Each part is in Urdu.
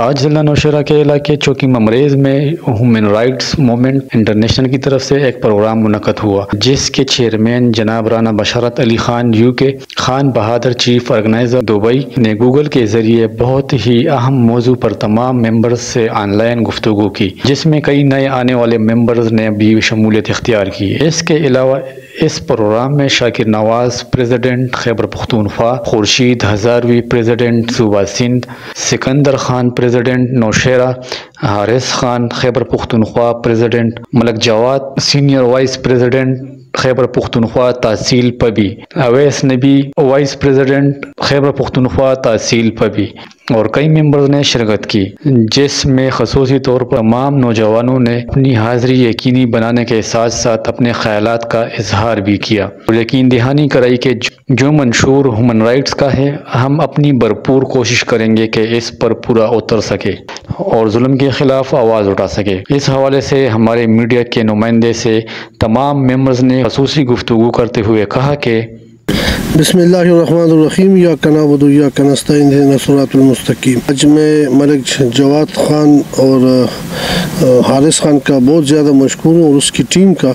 آج ضلع نوشہرہ کے علاقے چوکی ممریز میں ہیومن رائٹس مومنٹ انٹرنیشنل کی طرف سے ایک پروگرام منعقد ہوا، جس کے چیئرمین جناب Rana Basharat Ali Khan U K, Khan Bahadur chief organiser Dubai نے گوگل کے ذریعے بہت ہی اہم موضوع پر تمام ممبرز سے آن لائن گفتگو کی، جس میں کئی نئے آنے والے ممبرز نے بھی شمولیت اختیار کی۔ اس کے علاوہ اس پروگرام میں شاکر نواز پریزیڈنٹ خیبر پختونخوا خورشید ہزاروی پریزیڈنٹ صوبہ Sindh Sikandar Khan president Nowshera Haris Khan Khyber Pakhtunkhwa president Malik Jawad senior vice president Khyber Pakhtunkhwa تحصیل پبی اویس نبی وائس پریزیڈنٹ خیبر پختونخوا تحصیل پبی اور کئی ممبرز نے شرکت کی۔ جس میں خصوصی طور پر تمام نوجوانوں نے اپنی حاضری یقینی بنانے کے ساتھ ساتھ اپنے خیالات کا اظہار بھی کیا۔ اور یقین دہانی کرائی کہ جو منشور ہیومن رائٹس کا ہے، ہم اپنی بھرپور کوشش کریں گے کہ اس پر پورا اتر سکے اور ظلم کے خلاف آواز اٹھا سکے۔ اس حوالے سے ہمارے میڈیا کے نمائندے سے تمام ممبرز نے خصوصی گفتگو کرتے ہوئے کہا کہ بسم اللہ الرحمن الرحیم یا کنا ودو یا کنستین نصرات المستقیم۔ آج میں ملک جواد خان اور حارث خان کا بہت زیادہ مشکور ہوں اور اس کی ٹیم کا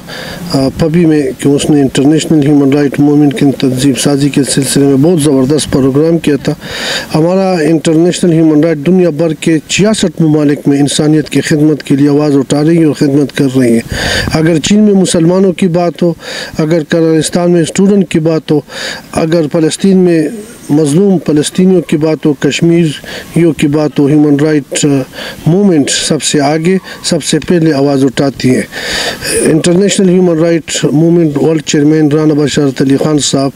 پبی میں کہ اس نے انٹرنیشنل ہیومن رائٹ مومنٹ کی تنظیم سازی کے سلسلے میں بہت زبردست پروگرام کیا تھا۔ ہمارا انٹرنیشنل ہیومن رائٹ دنیا بھر کے چھیاسٹھ ممالک میں انسانیت کی خدمت کے لیے آواز اٹھا رہی ہے اور خدمت کر رہی ہے اگر چین میں مسلمانوں کی بات ہو، اگر کرغستان میں اسٹوڈنٹ کی بات ہو، اگر فلسطین میں مظلوم فلسطینیوں کی بات ہو کشمیریوں کی بات ہو ہیومن رائٹ مومنٹ سب سے آگے، سب سے پہلے آواز اٹھاتی ہے international human right movement world chairman Rana Basharat Ali Khan صاحب،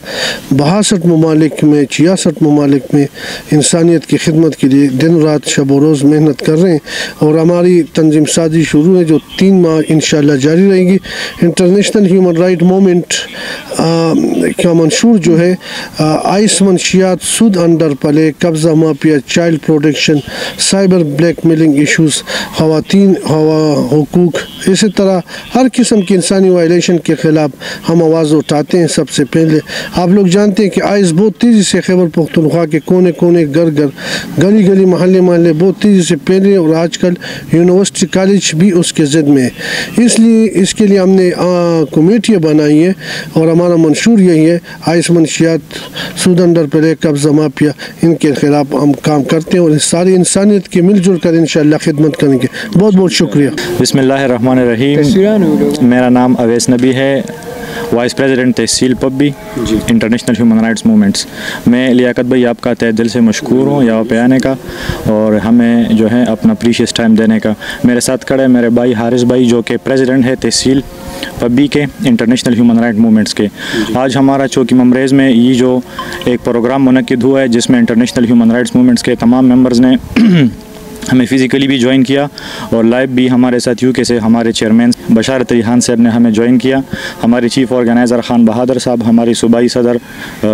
بہاسٹھ ممالک میں، چھیاسٹھ ممالک میں انسانیت کی خدمت کے لیے دن رات شب و روز محنت کر رہے ہیں اور ہماری تنظیم سازی شروع ہے جو تین ماہ انشاءاللہ جاری رہے گی۔ انٹرنیشنل ہیومن رائٹ مومنٹ کا منشور جو ہے آئس منشیات سود انڈر پلے، قبضہ mafia child protection cyber blackmailing issues خواتین حقوق، اسی طرح ہر قسم کی انسانی وائلیشن کے خلاف ہم آواز اٹھاتے ہیں سب سے پہلے۔ آپ لوگ جانتے ہیں کہ آئس بہت تیزی سے خیبر پختونخوا کے کونے کونے، گھر گھر، گلی گلی، محلے محلے بہت تیزی سے پہلے اور آج کل یونیورسٹی کالج بھی اس کے زد میں ہے۔ اس لیے اس کے لیے ہم نے کمیٹیاں بنائی ہیں اور ہمارا منشور یہی ہے آئس منشیات سود انڈر پلے قبضہ مافیا ان کے خلاف ہم کام کرتے ہیں اور ساری انسانیت کے مل جل کر انشاءاللہ خدمت کریں گے۔ بہت بہت شکریہ۔ بسم اللہ الرحمن الرحیم۔ میرا نام اویس نبی ہے وائس پریزیڈنٹ تحصیل Pabbi international human rights movements میں لیاقت بھائی آپ کا تہ دل سے مشکور ہوں یہاں پہ آنے کا اور ہمیں جو ہے اپنا پریشیس ٹائم دینے کا۔ میرے ساتھ کھڑے میرے بھائی حارث بھائی جو کہ پریزیڈنٹ ہے تحصیل۔ پبی کے انٹرنیشنل ہیومن رائٹ مومنٹس کے۔ آج ہمارا چوکی ممریز میں یہ جو ایک پروگرام منعقد ہوا ہے جس میں انٹرنیشنل ہیومن رائٹس مومنٹس کے تمام ممبرز نے ہمیں فزیکلی بھی جوائن کیا اور لائیو بھی ہمارے ساتھ یو کے سے ہمارے چیئرمین بشارت علی خان صاحب نے ہمیں جوائن کیا۔ ہمارے چیف آرگنائزر خان بہادر صاحب ہماری صوبائی صدر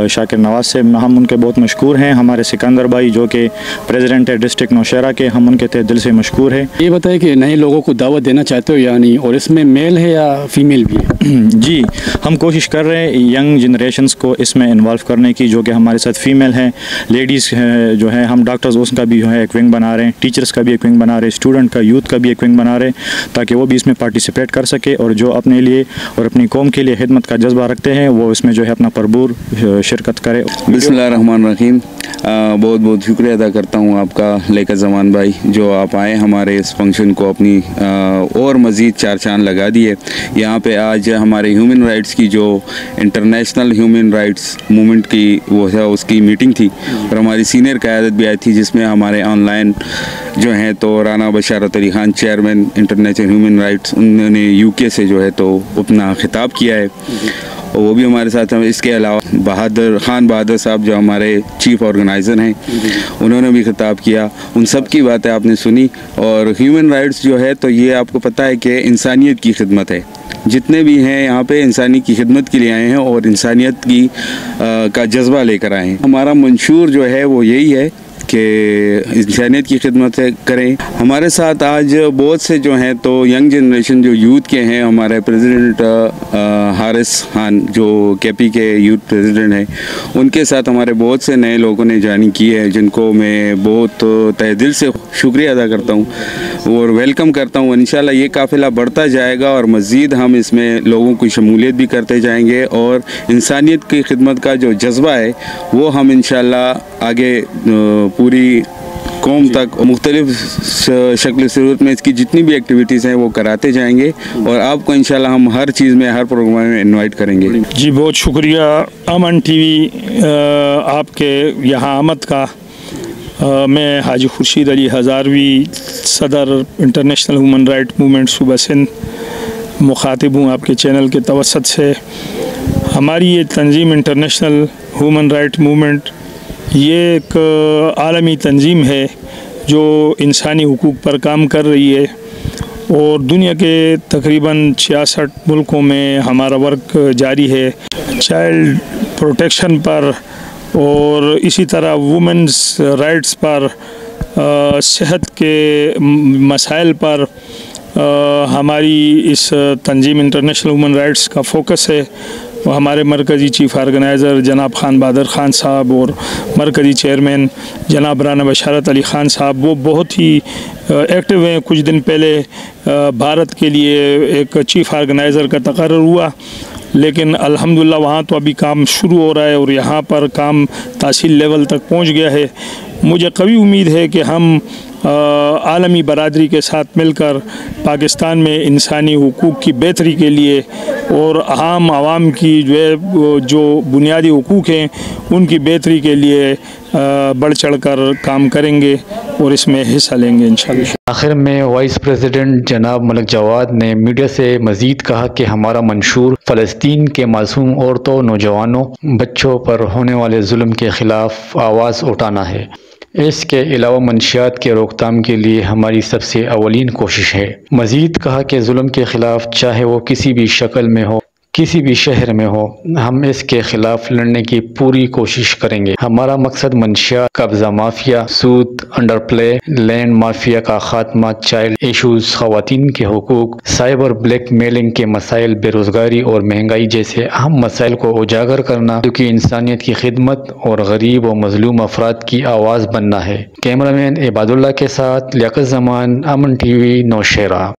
شاکر نواز صاحب ہم ان کے بہت مشکور ہیں ہمارے سکندر بھائی جو کہ پریزیڈنٹ ہے ڈسٹرکٹ نوشہرہ کے ہم ان کے تہ دل سے مشکور ہیں۔ یہ بتائیں کہ نئے لوگوں کو دعوت دینا چاہتے ہو یا نہیں؟ اور اس میں میل ہے یا فیمیل بھی ہے؟ جی ہم کوشش کر رہے ہیں ینگ جنریشنس کو اس میں انوالو کرنے کی جو کہ ہمارے ساتھ فیمیل ہیں۔ لیڈیز جو ہیں ہم ڈاکٹرز اس کا بھی جو ہے ایک ونگ بنا رہے ہیں۔ ٹیچرس کا بھی ایک ونگ بنا رہے، اسٹوڈنٹ کا، یوتھ کا بھی ایک ونگ بنا رہے، تاکہ وہ بھی اس میں پارٹیسپیٹ کر سکے اور جو اپنے لیے اور اپنی قوم کے لیے خدمت کا جذبہ رکھتے ہیں، وہ اس میں جو ہے اپنا پربور شرکت کرے۔ بسم اللہ الرحمن الرحیم۔ بہت بہت شکریہ ادا کرتا ہوں آپ کا لیکر زمان بھائی، جو آپ آئے ہمارے اس فنکشن کو اپنی اور مزید چار چاند لگا دیے۔ یہاں پہ آج ہمارے ہیومن رائٹس کی جو انٹرنیشنل ہیومن رائٹس مومنٹ کی وہ ہے، اس کی میٹنگ تھی اور ہماری سینئر قیادت بھی آئی تھی، جس میں ہمارے آن لائن جو ہیں تو Rana Basharat Ali Khan, chairman, international human rights, انہوں نے یو کے سے جو ہے تو اپنا خطاب کیا ہے۔ اور وہ بھی ہمارے ساتھ ہیں۔ اس کے علاوہ بہادر خان بہادر صاحب جو ہمارے چیف آرگنائزر ہیں، انہوں نے بھی خطاب کیا۔ ان سب کی باتیں آپ نے سنی۔ اور ہیومن رائٹس جو ہے تو یہ آپ کو پتہ ہے کہ انسانیت کی خدمت ہے۔ جتنے بھی ہیں یہاں پہ انسانی کی خدمت کے لیے آئے ہیں اور انسانیت کی کا جذبہ لے کر آئے ہیں۔ ہمارا منشور جو ہے وہ یہی ہے کہ انسانیت کی خدمت کریں۔ ہمارے ساتھ آج بہت سے جو ہیں تو ینگ جنریشن جو یوتھ کے ہیں، ہمارے پریزیڈنٹ حارث خان جو کے پی کے یوتھ پریزیڈنٹ ہیں، ان کے ساتھ ہمارے بہت سے نئے لوگوں نے جوائننگ کی ہے جن کو میں بہت تہ دل سے شکریہ ادا کرتا ہوں اور ویلکم کرتا ہوں۔ انشاءاللہ یہ قافلہ بڑھتا جائے گا اور مزید ہم اس میں لوگوں کی شمولیت بھی کرتے جائیں گے اور انسانیت کی خدمت کا جو جذبہ ہے، وہ ہم انشاءاللہ آگے پوری قوم تک مختلف شکل صورت میں اس کی جتنی بھی ایکٹیویٹیز ہیں وہ کراتے جائیں گے اور آپ کو انشاءاللہ ہم ہر چیز میں ہر پروگرام میں انوائٹ کریں گے۔ جی بہت شکریہ۔ امن ٹی وی آپ کے یہاں آمد کا۔ میں حاجی خورشید علی ہزاروی صدر انٹرنیشنل ہیومن رائٹ موومنٹ صوبہ سندھ مخاطب ہوں آپ کے چینل کے توسط سے۔ ہماری یہ تنظیم انٹرنیشنل ہیومن رائٹ موومنٹ یہ ایک عالمی تنظیم ہے جو انسانی حقوق پر کام کر رہی ہے اور دنیا کے تقریباً چھیاسٹھ ملکوں میں ہمارا ورک جاری ہے۔ چائلڈ پروٹیکشن پر اور اسی طرح وومنس رائٹس پر صحت کے مسائل پر ہماری اس تنظیم انٹرنیشنل وومن رائٹس کا فوکس ہے۔ ہمارے مرکزی چیف آرگنائزر جناب خان بہادر خان صاحب اور مرکزی چیئرمین جناب رانا بشارت علی خان صاحب، وہ بہت ہی ایکٹیو ہیں۔ کچھ دن پہلے بھارت کے لیے ایک چیف آرگنائزر کا تقرر ہوا، لیکن الحمدللہ وہاں تو ابھی کام شروع ہو رہا ہے اور یہاں پر کام تحصیل لیول تک پہنچ گیا ہے۔ مجھے قوی امید ہے کہ ہم عالمی برادری کے ساتھ مل کر پاکستان میں انسانی حقوق کی بہتری کے لیے اور عام عوام کی جو ہے، جو بنیادی حقوق ہیں، ان کی بہتری کے لیے بڑھ چڑھ کر کام کریں گے اور اس میں حصہ لیں گے انشاءاللہ۔ آخر میں وائس پریزیڈنٹ جناب ملک جواد نے میڈیا سے مزید کہا کہ ہمارا منشور فلسطین کے معصوم عورتوں، نوجوانوں، بچوں پر ہونے والے ظلم کے خلاف آواز اٹھانا ہے۔ اس کے علاوہ منشیات کے روک تھام کے لیے ہماری سب سے اولین کوشش ہے۔ مزید کہا کہ ظلم کے خلاف چاہے وہ کسی بھی شکل میں ہو۔ کسی بھی شہر میں ہو، ہم اس کے خلاف لڑنے کی پوری کوشش کریں گے۔ ہمارا مقصد منشیات، قبضہ مافیا، سود انڈر پلے لینڈ مافیا کا خاتمہ، چائلڈ ایشوز، خواتین کے حقوق، سائبر بلیک میلنگ کے مسائل، بے روزگاری اور مہنگائی جیسے اہم مسائل کو اجاگر کرنا، کیونکہ انسانیت کی خدمت اور غریب و مظلوم افراد کی آواز بننا ہے۔ کیمرہ مین عباد اللہ کے ساتھ، لیاقت زمان، امن ٹی وی نوشیرہ